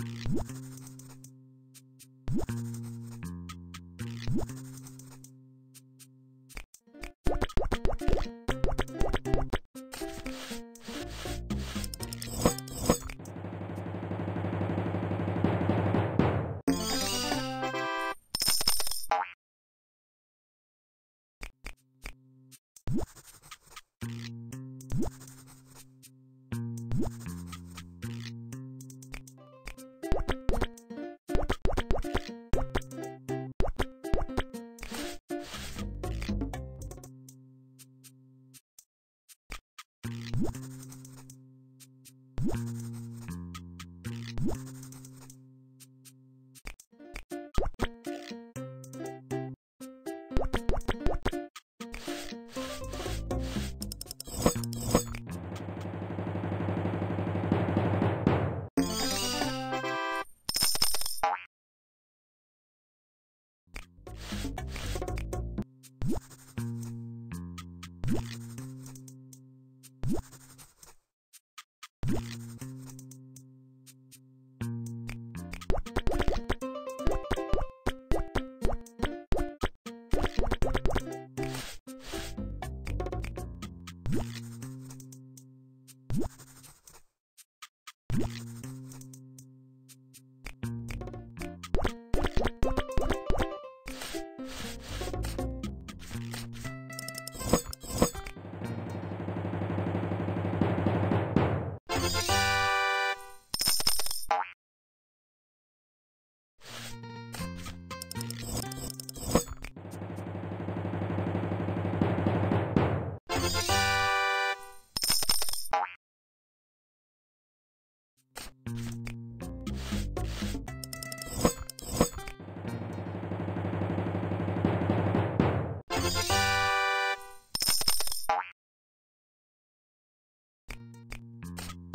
you you you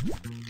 Yeah.